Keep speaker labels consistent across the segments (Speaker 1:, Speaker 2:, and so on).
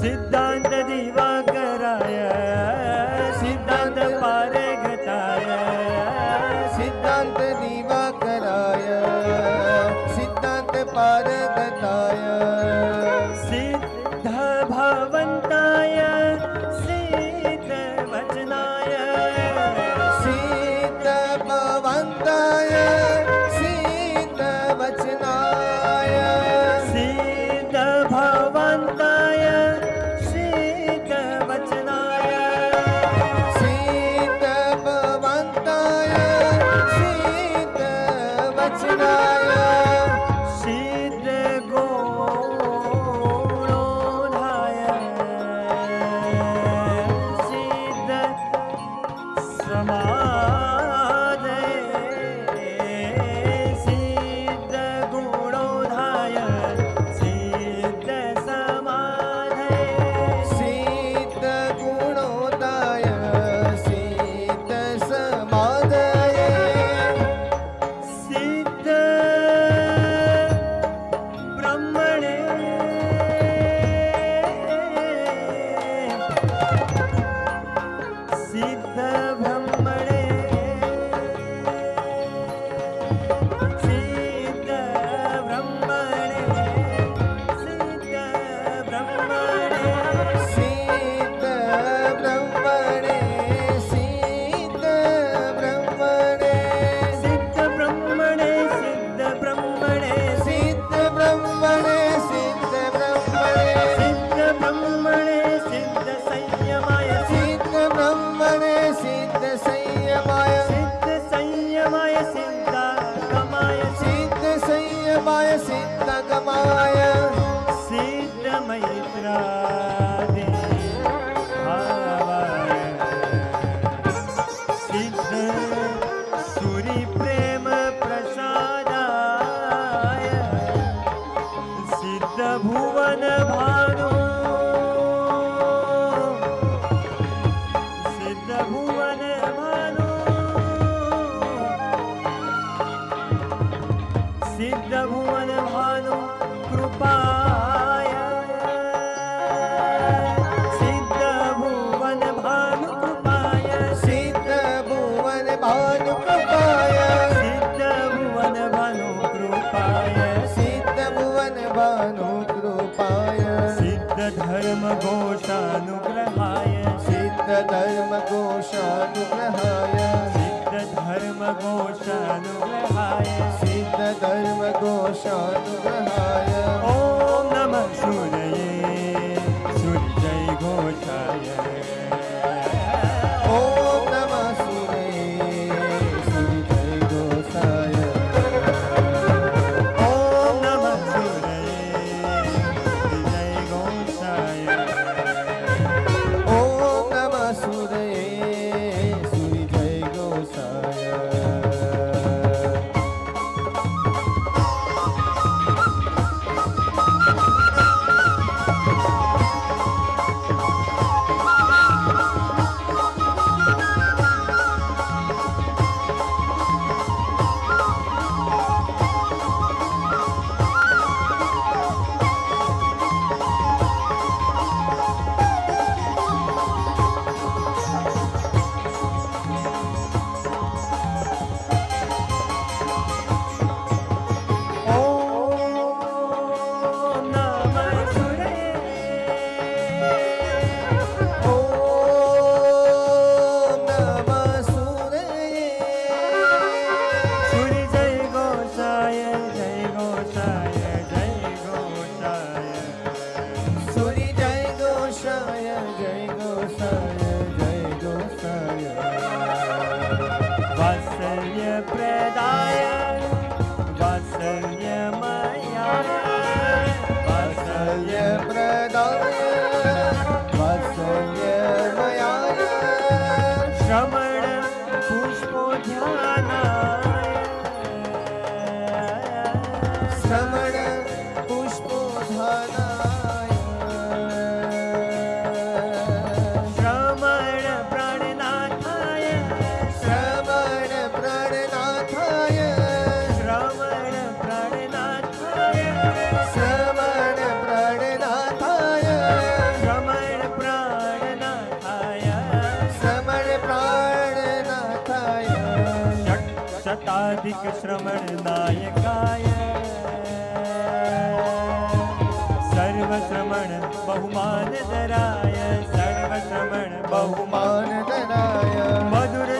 Speaker 1: ಸಿದ್ಧಾಂತದಿವ सिद्धभुवनभानु कृपाय। भाु कृपाया।
Speaker 2: सिद्ध भुवन
Speaker 1: भानु कृपाया।
Speaker 2: सिद्ध भुवन भाु
Speaker 1: कृपाया धर्म घोषानुग्रहाय
Speaker 2: सिद्ध धर्म घोषानुग्रहाय
Speaker 1: ओम नमः सूर्य। श्रवणनायकाय सर्वश्रवण बहुमानधराय सर्वश्रवण
Speaker 2: बहुमानधराय
Speaker 1: मधुर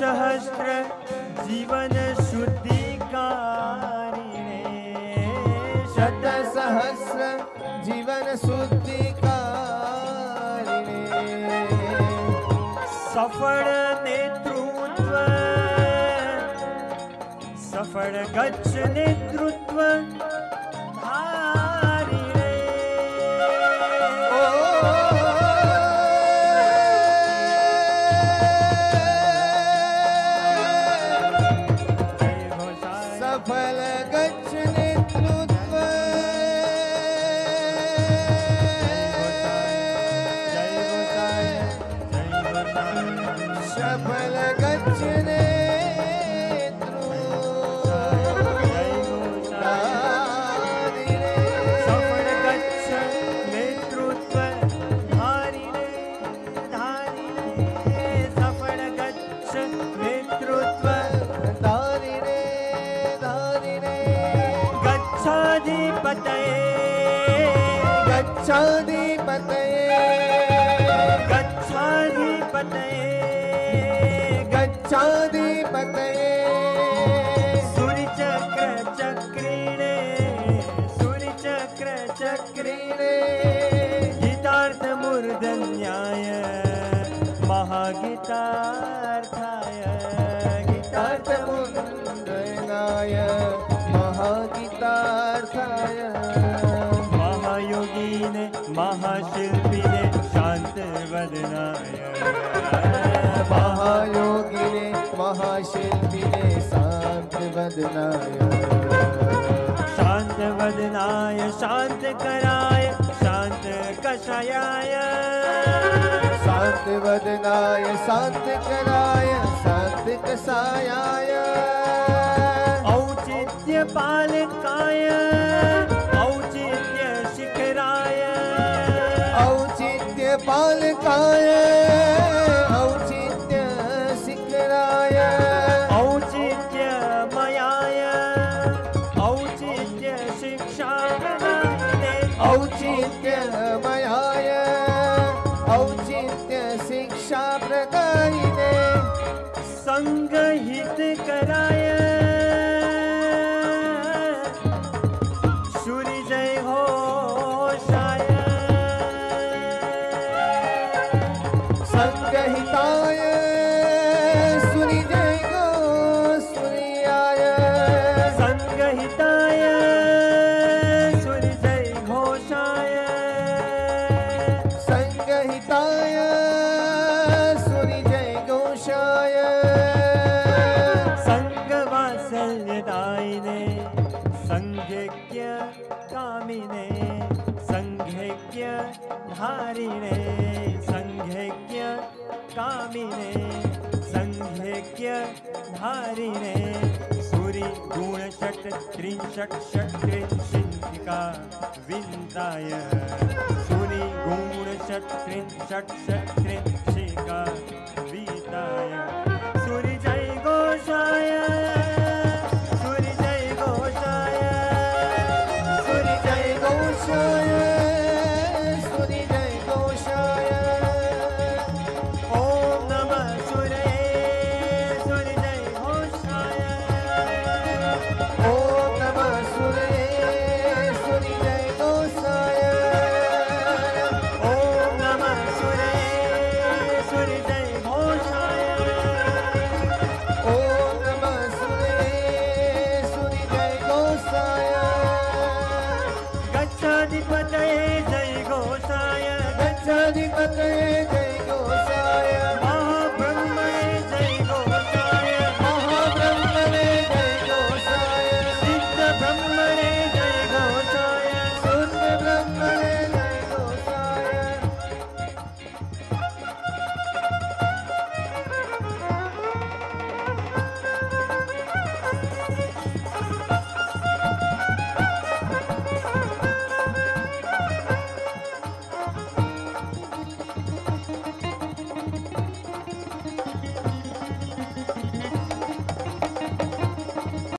Speaker 1: शतसहस्र जीवन शुद्धिकारिणे।
Speaker 2: शतसहस्र जीवन शुद्धिकारिणे।
Speaker 1: सफल नेतृत्व। सफल गच्छ नेतृत्व। धारिणे
Speaker 2: ओ
Speaker 1: गच्छाधिपतये
Speaker 2: गच्छाधिपतये
Speaker 1: सूर्यचक्र चक्रिणे सूर्यचक्र चक्रिणे। गीतार्थमूर्धन्याय महागीतार्थाय। गीतार्थमूर्ध
Speaker 2: मुन्द्रनाय महागीतार्थाय।
Speaker 1: महायोगीने महाशिल्पिने शान्तवदनाय
Speaker 2: महायोगिने महाशिल्पिने शान्तवदनाय
Speaker 1: शान्तवदनाय शान्तकराय शान्तकषयाय
Speaker 2: शान्तवदनाय शान्तकराय शान्तकषायाय
Speaker 1: औचित्यपालकाय
Speaker 2: औचित्यपालकाय औचित्यशिखराय
Speaker 1: औचित्यमयाय औचित्यशिक्षाप्रदायिने
Speaker 2: औचित्यमयाय औचित्यशिक्षाप्रदायिने
Speaker 1: सङ्गहितकराय सूर्यजय कामिने सङ्घ्यज्ञ धारिणे सूरि गुणषट् त्रिंशत् षट्त्रिंशिन्तिका विन्दाय सूरि गुणषट् त्रिंशत् षट्त्रिंशिका वीताय। सूरि, जय घोषाय। सूरि, जय घोषाय। सूरि, जय
Speaker 2: घोषाय।